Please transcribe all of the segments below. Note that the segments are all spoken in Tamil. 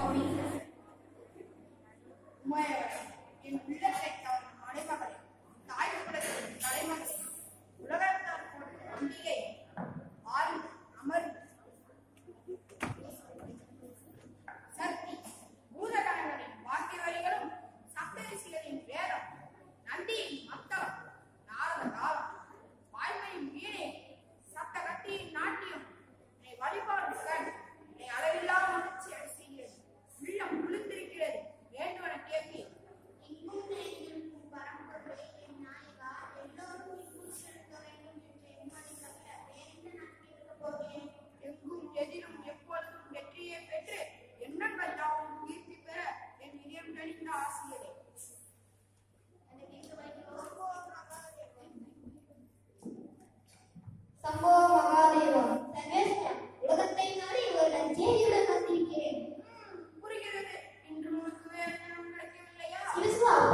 கௌரி என் உள்ளத்தை மலைமகளே தாய் குலத்தின் தலைமகளே உலகத்தார் போன்ற நம்பிக்கை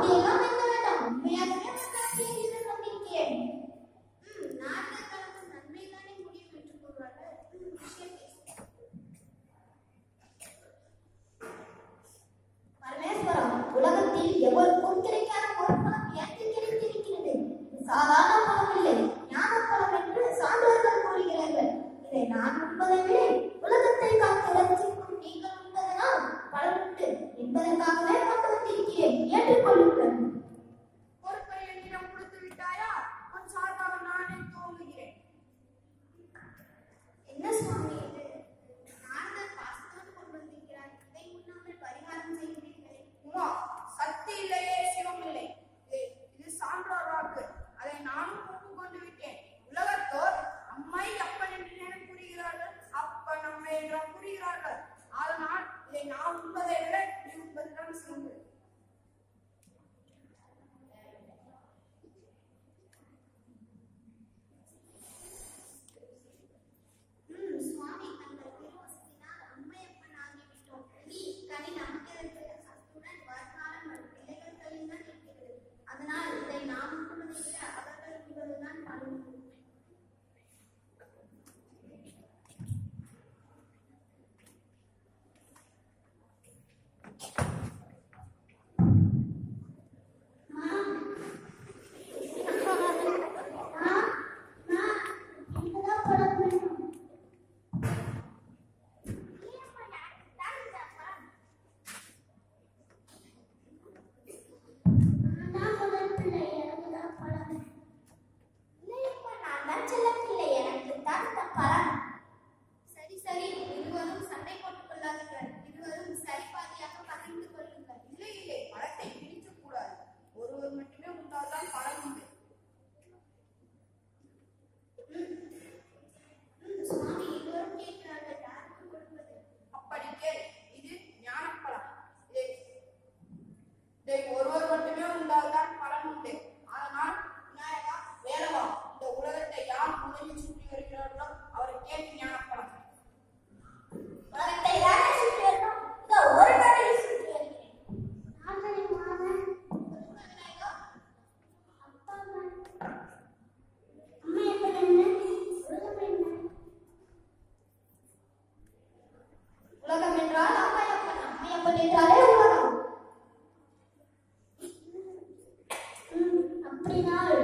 அப்படியெல்லாம் வந்து வேண்டாம் எனக்கு கிடைத்திருக்கிறது. சாதாரண இல்லை ஞான என்று சான்றோர்கள் கூறுகிறார்கள். இதை நான் உண்பதவில்லை உலகத்தை காக்க நீங்கள் உண்பதனால் பலனுண்டு என்பதற்காக wasallam Filipina